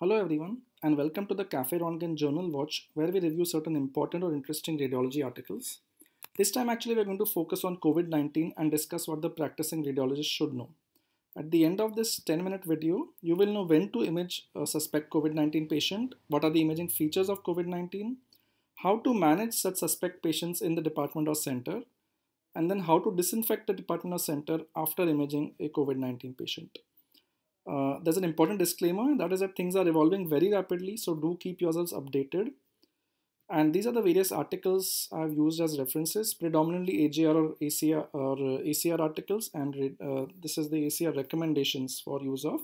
Hello everyone and welcome to the Cafe Roentgen Journal Watch where we review certain important or interesting radiology articles. This time actually we're going to focus on COVID-19 and discuss what the practicing radiologist should know. At the end of this 10 minute video, you will know when to image a suspect COVID-19 patient, what are the imaging features of COVID-19, how to manage such suspect patients in the department or center, and then how to disinfect the department or center after imaging a COVID-19 patient. Uh, there's an important disclaimer that is that things are evolving very rapidly, so do keep yourselves updated. And these are the various articles I've used as references, predominantly AJR or ACR or uh, ACR articles, and uh, this is the ACR recommendations for use of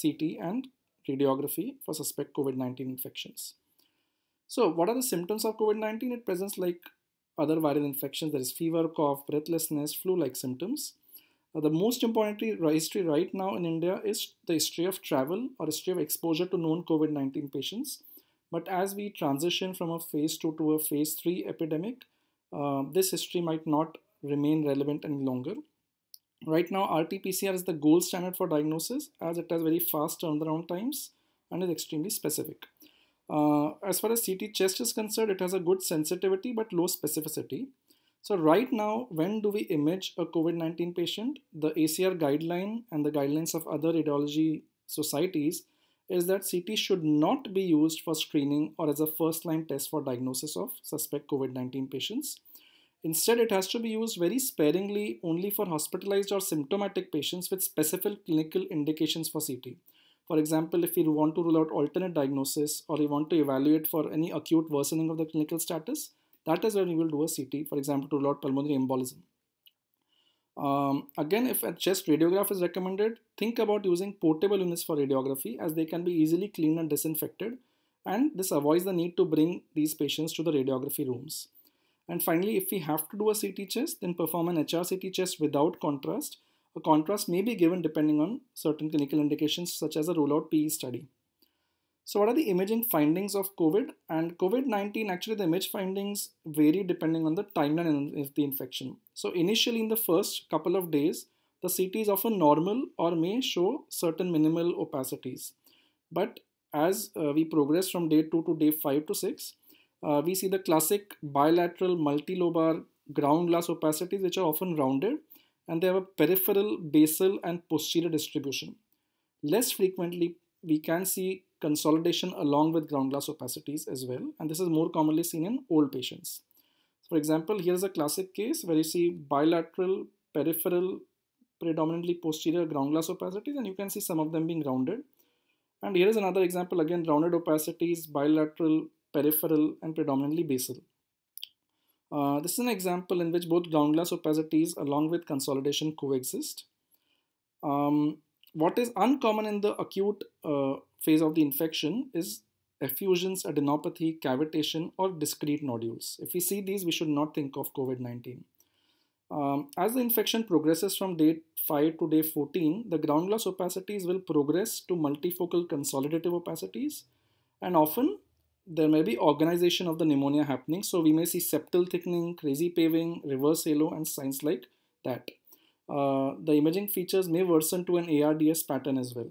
CT and radiography for suspect COVID-19 infections. So, what are the symptoms of COVID-19? It presents like other viral infections. There is fever, cough, breathlessness, flu-like symptoms. The most important history right now in India is the history of travel or history of exposure to known COVID-19 patients. But as we transition from a phase 2 to a phase 3 epidemic, uh, this history might not remain relevant any longer. Right now, RT-PCR is the gold standard for diagnosis as it has very fast turnaround times and is extremely specific. Uh, as far as CT chest is concerned, it has a good sensitivity but low specificity. So right now, when do we image a COVID-19 patient? The ACR guideline and the guidelines of other radiology societies is that CT should not be used for screening or as a first-line test for diagnosis of suspect COVID-19 patients. Instead, it has to be used very sparingly only for hospitalized or symptomatic patients with specific clinical indications for CT. For example, if you want to rule out alternate diagnosis or you want to evaluate for any acute worsening of the clinical status, that is when we will do a CT, for example, to rule out pulmonary embolism. Um, again, if a chest radiograph is recommended, think about using portable units for radiography as they can be easily cleaned and disinfected and this avoids the need to bring these patients to the radiography rooms. And finally, if we have to do a CT chest, then perform an HRCT chest without contrast. A contrast may be given depending on certain clinical indications such as a rule rollout PE study. So what are the imaging findings of COVID? And COVID-19, actually the image findings vary depending on the timeline of the infection. So initially in the first couple of days, the CT is often normal or may show certain minimal opacities. But as uh, we progress from day 2 to day 5 to 6, uh, we see the classic bilateral multilobar ground glass opacities which are often rounded and they have a peripheral, basal and posterior distribution. Less frequently, we can see consolidation along with ground glass opacities as well. And this is more commonly seen in old patients. For example, here's a classic case where you see bilateral, peripheral, predominantly posterior ground glass opacities, and you can see some of them being rounded. And here is another example, again, rounded opacities, bilateral, peripheral, and predominantly basal. Uh, this is an example in which both ground glass opacities along with consolidation coexist. Um, what is uncommon in the acute uh, phase of the infection is effusions, adenopathy, cavitation, or discrete nodules. If we see these, we should not think of COVID-19. Um, as the infection progresses from day 5 to day 14, the ground glass opacities will progress to multifocal consolidative opacities and often there may be organization of the pneumonia happening. So we may see septal thickening, crazy paving, reverse halo and signs like that. Uh, the imaging features may worsen to an ARDS pattern as well.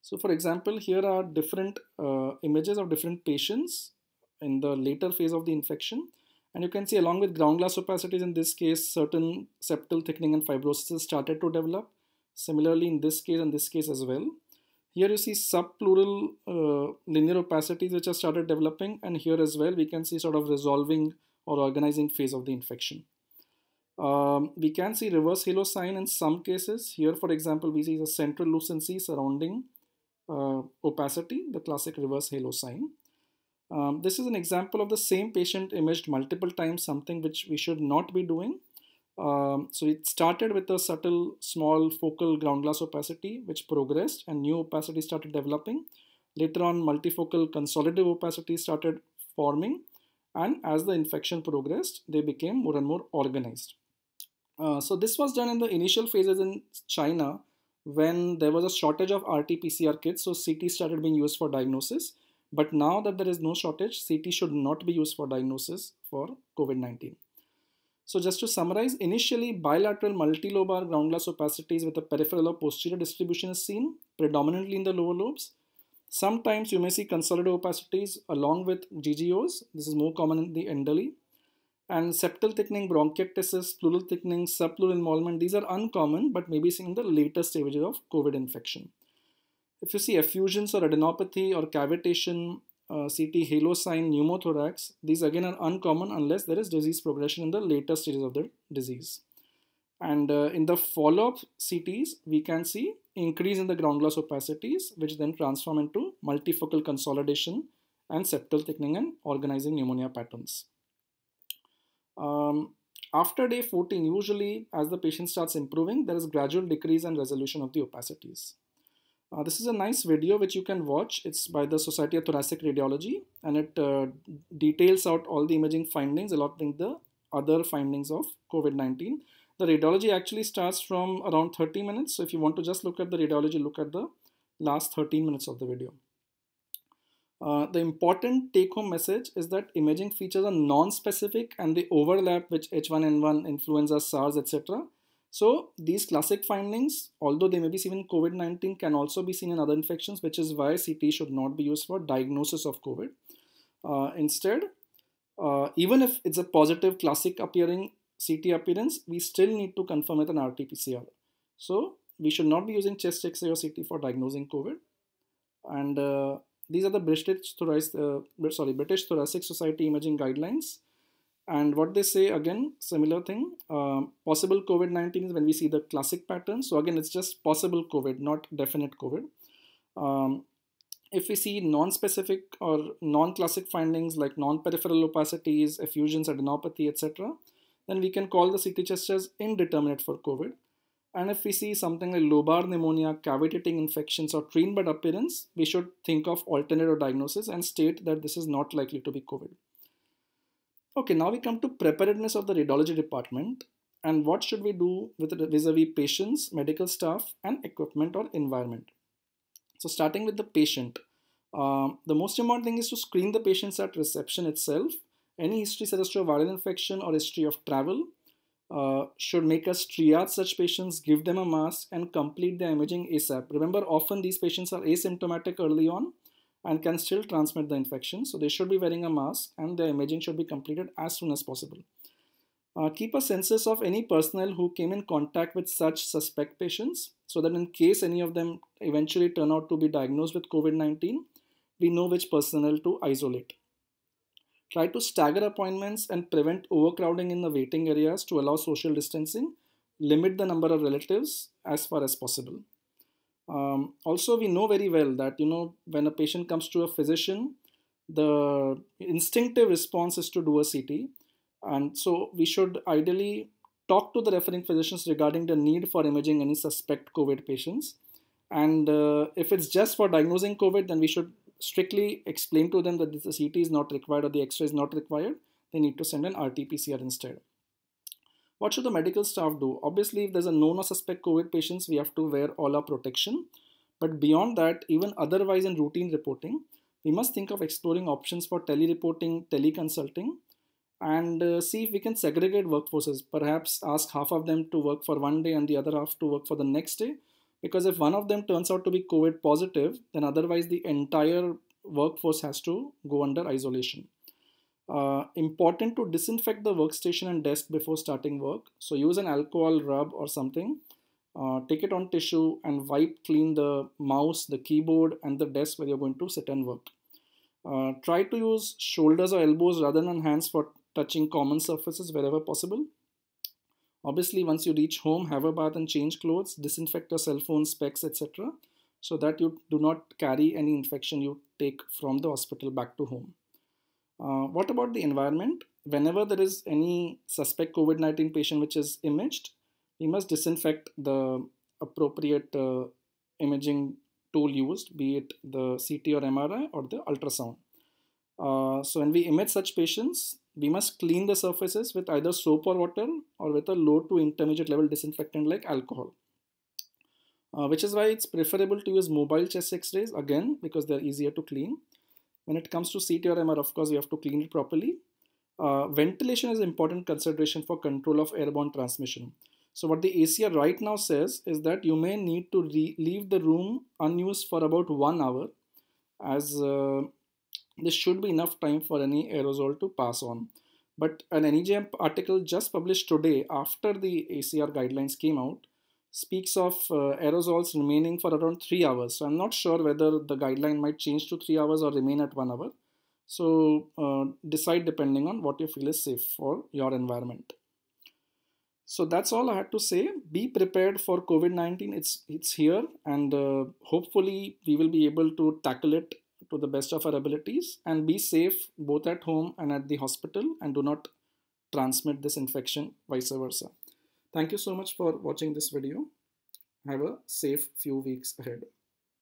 So for example, here are different uh, images of different patients in the later phase of the infection. And you can see along with ground glass opacities in this case, certain septal thickening and fibrosis started to develop. Similarly, in this case and this case as well. Here you see subpleural uh, linear opacities which have started developing and here as well we can see sort of resolving or organizing phase of the infection. Um, we can see reverse halo sign in some cases. Here for example we see the central lucency surrounding uh, opacity, the classic reverse halo sign. Um, this is an example of the same patient imaged multiple times, something which we should not be doing. Um, so it started with a subtle small focal ground glass opacity which progressed and new opacity started developing. Later on multifocal consolidative opacity started forming and as the infection progressed they became more and more organized. Uh, so this was done in the initial phases in China when there was a shortage of RT-PCR kits so CT started being used for diagnosis but now that there is no shortage CT should not be used for diagnosis for COVID-19. So just to summarize, initially bilateral multilobar ground glass opacities with a peripheral or posterior distribution is seen, predominantly in the lower lobes. Sometimes you may see consolidated opacities along with GGOs. This is more common in the elderly. And septal thickening, bronchiectasis, pleural thickening, subpleural involvement, these are uncommon but may be seen in the later stages of COVID infection. If you see effusions or adenopathy or cavitation, uh, CT halo sign, pneumothorax, these again are uncommon unless there is disease progression in the later stages of the disease. And uh, in the follow-up CTs, we can see increase in the ground glass opacities, which then transform into multifocal consolidation and septal thickening and organizing pneumonia patterns. Um, after day 14, usually as the patient starts improving, there is gradual decrease and resolution of the opacities. Uh, this is a nice video which you can watch. It's by the Society of Thoracic Radiology and it uh, details out all the imaging findings along with the other findings of COVID-19. The radiology actually starts from around 30 minutes. So if you want to just look at the radiology, look at the last 13 minutes of the video. Uh, the important take-home message is that imaging features are non-specific and they overlap with H1N1, influenza, SARS, etc. So these classic findings, although they may be seen in COVID-19, can also be seen in other infections, which is why CT should not be used for diagnosis of COVID. Uh, instead, uh, even if it's a positive classic appearing CT appearance, we still need to confirm with an RT-PCR. So we should not be using chest X-ray or CT for diagnosing COVID. And uh, these are the British, Thoracic, uh, sorry, British Thoracic Society imaging guidelines. And what they say again, similar thing, um, possible COVID-19 is when we see the classic pattern. So again, it's just possible COVID, not definite COVID. Um, if we see non-specific or non-classic findings like non-peripheral opacities, effusions, adenopathy, etc., then we can call the CT chest as indeterminate for COVID. And if we see something like lobar pneumonia, cavitating infections, or tree-in-bud appearance, we should think of alternative diagnosis and state that this is not likely to be COVID. Okay, now we come to preparedness of the radiology department and what should we do with vis-a-vis -vis patients, medical staff, and equipment or environment. So starting with the patient, uh, the most important thing is to screen the patients at reception itself. Any history such as viral infection or history of travel uh, should make us triage such patients, give them a mask, and complete the imaging ASAP. Remember, often these patients are asymptomatic early on and can still transmit the infection. So they should be wearing a mask and the imaging should be completed as soon as possible. Uh, keep a census of any personnel who came in contact with such suspect patients so that in case any of them eventually turn out to be diagnosed with COVID-19, we know which personnel to isolate. Try to stagger appointments and prevent overcrowding in the waiting areas to allow social distancing. Limit the number of relatives as far as possible. Um, also, we know very well that you know when a patient comes to a physician, the instinctive response is to do a CT, and so we should ideally talk to the referring physicians regarding the need for imaging any suspect COVID patients. And uh, if it's just for diagnosing COVID, then we should strictly explain to them that the CT is not required or the X-ray is not required. They need to send an RT-PCR instead. What should the medical staff do? Obviously, if there's a known or suspect COVID patients, we have to wear all our protection. But beyond that, even otherwise in routine reporting, we must think of exploring options for tele-reporting, teleconsulting, and uh, see if we can segregate workforces. Perhaps ask half of them to work for one day and the other half to work for the next day. Because if one of them turns out to be COVID positive, then otherwise the entire workforce has to go under isolation. Uh, important to disinfect the workstation and desk before starting work. So use an alcohol rub or something. Uh, take it on tissue and wipe clean the mouse, the keyboard and the desk where you're going to sit and work. Uh, try to use shoulders or elbows rather than hands for touching common surfaces wherever possible. Obviously, once you reach home, have a bath and change clothes, disinfect your cell phone, specs, etc. so that you do not carry any infection you take from the hospital back to home. Uh, what about the environment? Whenever there is any suspect COVID-19 patient which is imaged, we must disinfect the appropriate uh, imaging tool used, be it the CT or MRI or the ultrasound. Uh, so when we image such patients, we must clean the surfaces with either soap or water or with a low to intermediate level disinfectant like alcohol. Uh, which is why it's preferable to use mobile chest x-rays again because they're easier to clean when it comes to CT or MR, of course, we have to clean it properly. Uh, ventilation is important consideration for control of airborne transmission. So what the ACR right now says is that you may need to leave the room unused for about one hour as uh, this should be enough time for any aerosol to pass on. But an NEJM article just published today after the ACR guidelines came out speaks of uh, aerosols remaining for around three hours. So I'm not sure whether the guideline might change to three hours or remain at one hour. So uh, decide depending on what you feel is safe for your environment. So that's all I had to say. Be prepared for COVID-19. It's it's here, and uh, hopefully we will be able to tackle it to the best of our abilities and be safe both at home and at the hospital, and do not transmit this infection vice versa. Thank you so much for watching this video. Have a safe few weeks ahead.